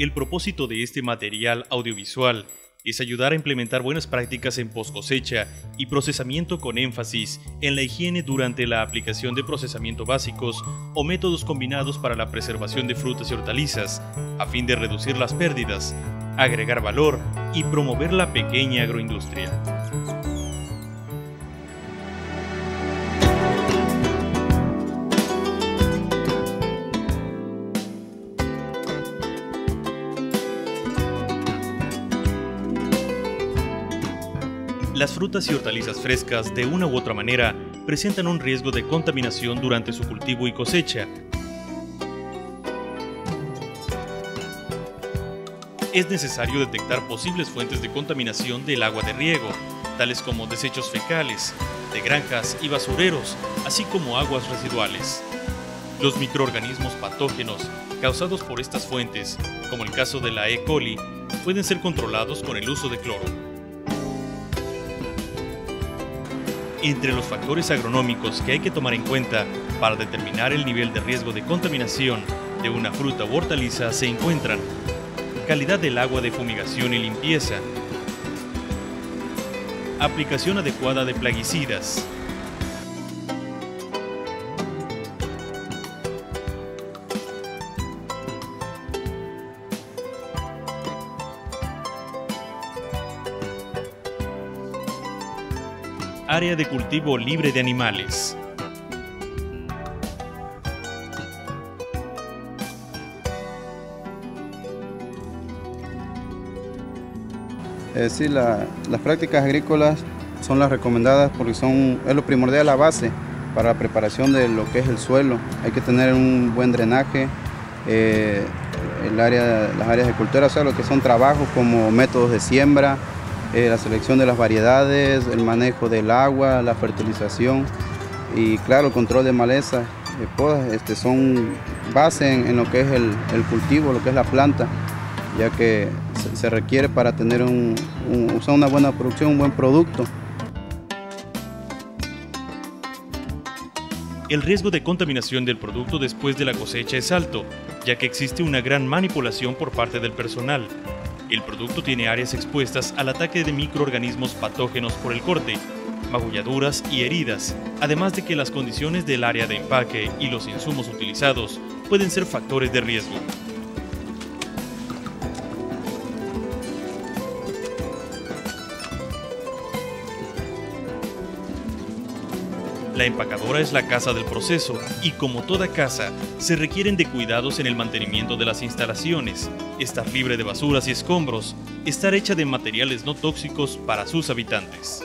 El propósito de este material audiovisual es ayudar a implementar buenas prácticas en post cosecha y procesamiento con énfasis en la higiene durante la aplicación de procesamiento básicos o métodos combinados para la preservación de frutas y hortalizas, a fin de reducir las pérdidas, agregar valor y promover la pequeña agroindustria. Las frutas y hortalizas frescas, de una u otra manera, presentan un riesgo de contaminación durante su cultivo y cosecha. Es necesario detectar posibles fuentes de contaminación del agua de riego, tales como desechos fecales, de granjas y basureros, así como aguas residuales. Los microorganismos patógenos causados por estas fuentes, como el caso de la E. coli, pueden ser controlados con el uso de cloro. Entre los factores agronómicos que hay que tomar en cuenta para determinar el nivel de riesgo de contaminación de una fruta u hortaliza se encuentran calidad del agua de fumigación y limpieza, aplicación adecuada de plaguicidas, área de cultivo libre de animales. Eh, sí, las prácticas agrícolas son las recomendadas porque son, es lo primordial, la base para la preparación de lo que es el suelo. Hay que tener un buen drenaje, eh, el área, las áreas de cultura, o sea, lo que son trabajos como métodos de siembra, eh, la selección de las variedades, el manejo del agua, la fertilización y claro, el control de maleza, eh, este, son base en, lo que es el, cultivo, lo que es la planta, ya que se, requiere para tener una buena producción, un buen producto. El riesgo de contaminación del producto después de la cosecha es alto, ya que existe una gran manipulación por parte del personal, el producto tiene áreas expuestas al ataque de microorganismos patógenos por el corte, magulladuras y heridas, además de que las condiciones del área de empaque y los insumos utilizados pueden ser factores de riesgo. La empacadora es la casa del proceso y como toda casa, se requieren de cuidados en el mantenimiento de las instalaciones, estar libre de basuras y escombros, estar hecha de materiales no tóxicos para sus habitantes.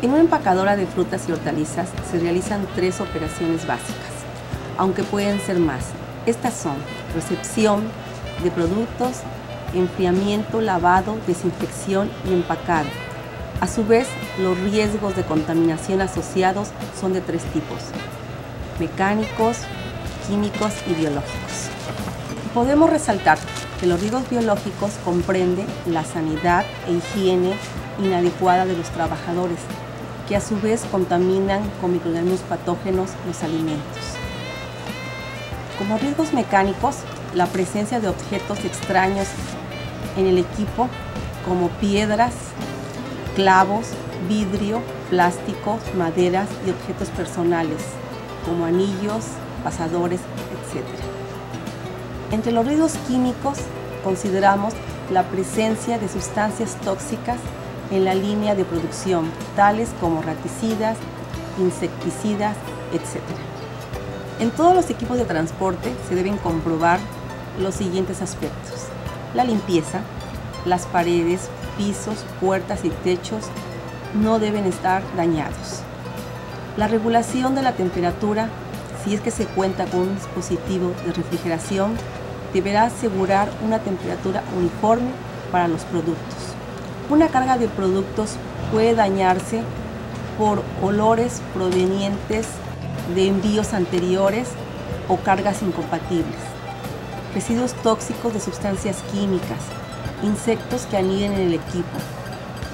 En una empacadora de frutas y hortalizas se realizan tres operaciones básicas, aunque pueden ser más. Estas son recepción de productos, enfriamiento, lavado, desinfección y empacado a su vez, los riesgos de contaminación asociados son de tres tipos, mecánicos, químicos y biológicos. Podemos resaltar que los riesgos biológicos comprenden la sanidad e higiene inadecuada de los trabajadores, que a su vez contaminan con microorganismos patógenos los alimentos. Como riesgos mecánicos, la presencia de objetos extraños en el equipo, como piedras, clavos, vidrio, plásticos, maderas y objetos personales, como anillos, pasadores, etc. Entre los ruidos químicos consideramos la presencia de sustancias tóxicas en la línea de producción, tales como raticidas, insecticidas, etc. En todos los equipos de transporte se deben comprobar los siguientes aspectos. La limpieza, las paredes, pisos, puertas y techos no deben estar dañados. La regulación de la temperatura, si es que se cuenta con un dispositivo de refrigeración, deberá asegurar una temperatura uniforme para los productos. Una carga de productos puede dañarse por olores provenientes de envíos anteriores o cargas incompatibles, residuos tóxicos de sustancias químicas, insectos que aniden en el equipo,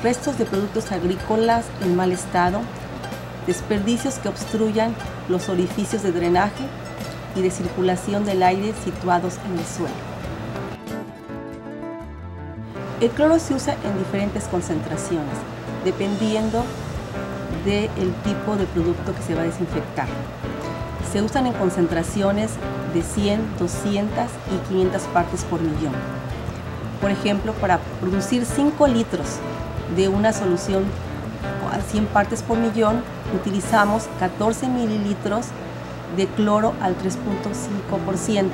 restos de productos agrícolas en mal estado, desperdicios que obstruyan los orificios de drenaje y de circulación del aire situados en el suelo. El cloro se usa en diferentes concentraciones, dependiendo del tipo de producto que se va a desinfectar. Se usan en concentraciones de 100, 200 y 500 partes por millón. Por ejemplo, para producir 5 litros de una solución a 100 partes por millón, utilizamos 14 mililitros de cloro al 3.5%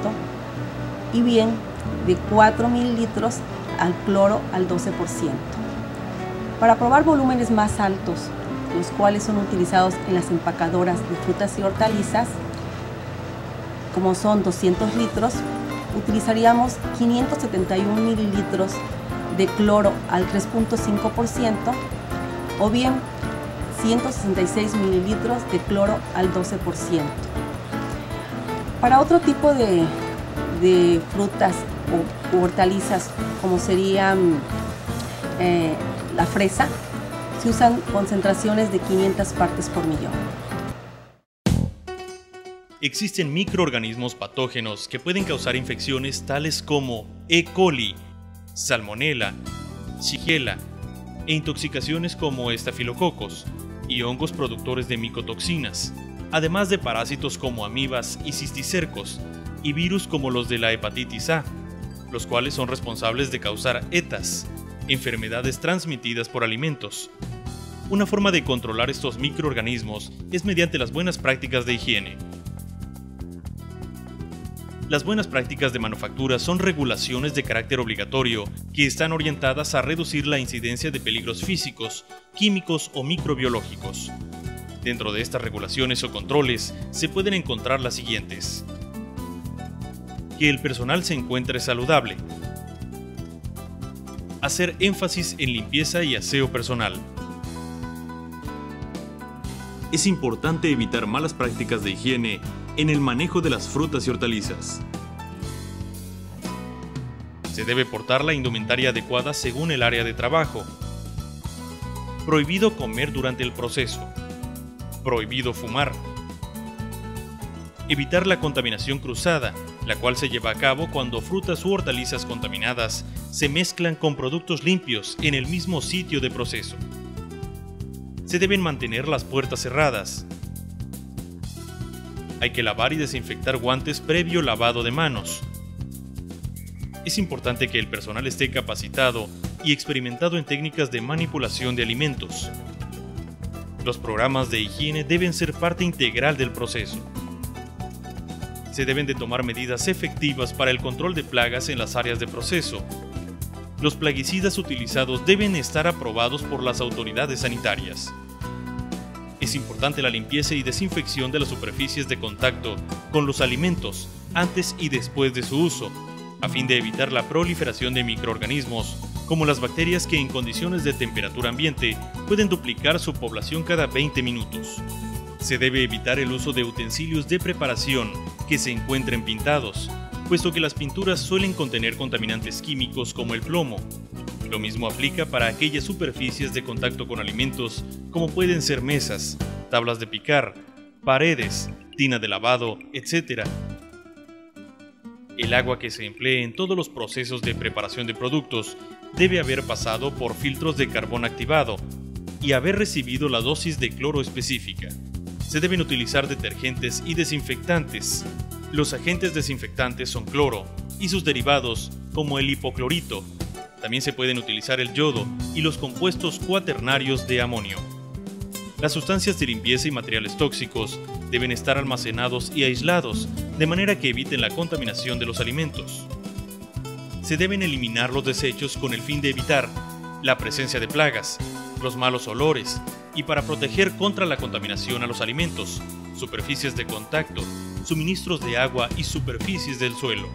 y bien de 4 mililitros al cloro al 12%. Para probar volúmenes más altos, los cuales son utilizados en las empacadoras de frutas y hortalizas, como son 200 litros, utilizaríamos 571 mililitros de cloro al 3.5% o bien 166 mililitros de cloro al 12%. Para otro tipo de, frutas o hortalizas, como serían eh, la fresa, se usan concentraciones de 500 partes por millón. Existen microorganismos patógenos que pueden causar infecciones tales como E. coli, Salmonella, Shigella e intoxicaciones como estafilococos y hongos productores de micotoxinas, además de parásitos como amibas y cisticercos y virus como los de la hepatitis A, los cuales son responsables de causar ETAs, enfermedades transmitidas por alimentos. Una forma de controlar estos microorganismos es mediante las buenas prácticas de higiene. Las buenas prácticas de manufactura son regulaciones de carácter obligatorio que están orientadas a reducir la incidencia de peligros físicos, químicos o microbiológicos. Dentro de estas regulaciones o controles se pueden encontrar las siguientes. Que el personal se encuentre saludable. Hacer énfasis en limpieza y aseo personal. Es importante evitar malas prácticas de higiene en el manejo de las frutas y hortalizas. Se debe portar la indumentaria adecuada según el área de trabajo. Prohibido comer durante el proceso. Prohibido fumar. Evitar la contaminación cruzada, la cual se lleva a cabo cuando frutas u hortalizas contaminadas se mezclan con productos limpios en el mismo sitio de proceso. Se deben mantener las puertas cerradas, hay que lavar y desinfectar guantes previo lavado de manos. Es importante que el personal esté capacitado y experimentado en técnicas de manipulación de alimentos. Los programas de higiene deben ser parte integral del proceso. Se deben de tomar medidas efectivas para el control de plagas en las áreas de proceso. Los plaguicidas utilizados deben estar aprobados por las autoridades sanitarias. Es importante la limpieza y desinfección de las superficies de contacto con los alimentos antes y después de su uso, a fin de evitar la proliferación de microorganismos, como las bacterias que en condiciones de temperatura ambiente pueden duplicar su población cada 20 minutos. Se debe evitar el uso de utensilios de preparación que se encuentren pintados, puesto que las pinturas suelen contener contaminantes químicos como el plomo, lo mismo aplica para aquellas superficies de contacto con alimentos como pueden ser mesas, tablas de picar, paredes, tina de lavado, etc. El agua que se emplee en todos los procesos de preparación de productos debe haber pasado por filtros de carbón activado y haber recibido la dosis de cloro específica. Se deben utilizar detergentes y desinfectantes. Los agentes desinfectantes son cloro y sus derivados como el hipoclorito, también se pueden utilizar el yodo y los compuestos cuaternarios de amonio. Las sustancias de limpieza y materiales tóxicos deben estar almacenados y aislados de manera que eviten la contaminación de los alimentos. Se deben eliminar los desechos con el fin de evitar la presencia de plagas, los malos olores y para proteger contra la contaminación a los alimentos, superficies de contacto, suministros de agua y superficies del suelo.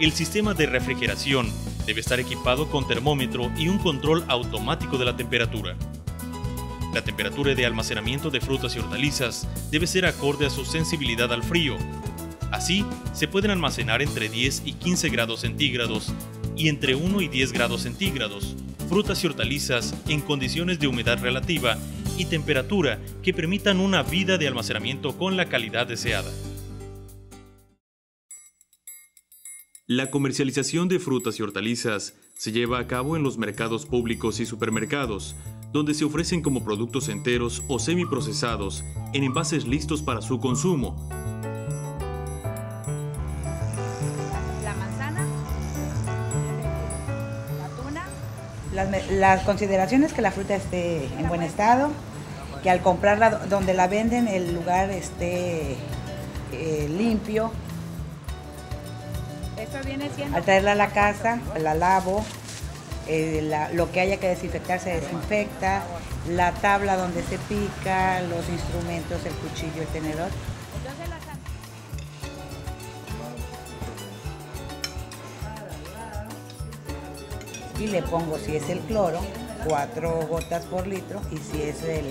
El sistema de refrigeración Debe estar equipado con termómetro y un control automático de la temperatura. La temperatura de almacenamiento de frutas y hortalizas debe ser acorde a su sensibilidad al frío. Así, se pueden almacenar entre 10 y 15 grados centígrados y entre 1 y 10 grados centígrados frutas y hortalizas en condiciones de humedad relativa y temperatura que permitan una vida de almacenamiento con la calidad deseada. La comercialización de frutas y hortalizas se lleva a cabo en los mercados públicos y supermercados, donde se ofrecen como productos enteros o semiprocesados en envases listos para su consumo, Las, las consideraciones que la fruta esté en buen estado, que al comprarla donde la venden el lugar esté eh, limpio, Esto viene siendo. Al traerla a la casa, la lavo, eh, la- lo que haya que desinfectar se desinfecta, la tabla donde se pica, los instrumentos, el cuchillo, el tenedor. Y le pongo, si es el cloro, cuatro gotas por litro y si es el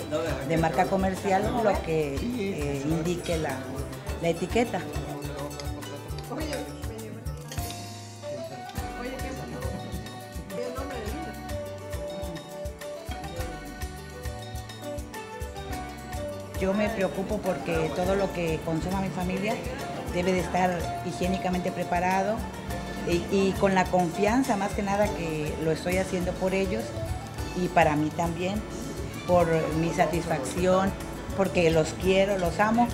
de marca comercial, lo que eh, indique la, la etiqueta. Yo me preocupo porque todo lo que consuma mi familia debe de estar higiénicamente preparado y, y con la confianza más que nada que lo estoy haciendo por ellos y para mí también, por mi satisfacción, porque los quiero, los amo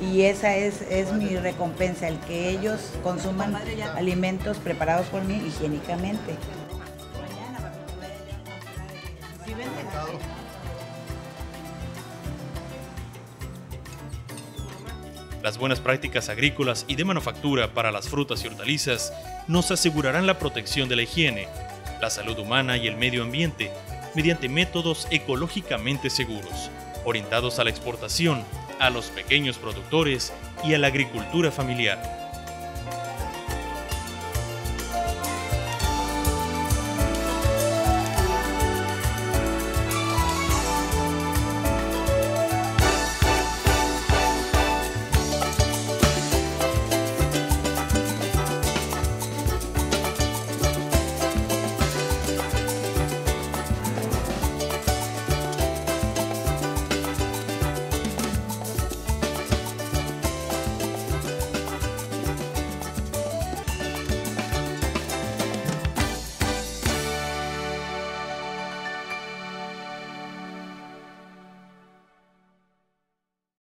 y esa es, es mi recompensa, el que ellos consuman alimentos preparados por mí higiénicamente. Las buenas prácticas agrícolas y de manufactura para las frutas y hortalizas nos asegurarán la protección de la higiene, la salud humana y el medio ambiente mediante métodos ecológicamente seguros, orientados a la exportación, a los pequeños productores y a la agricultura familiar.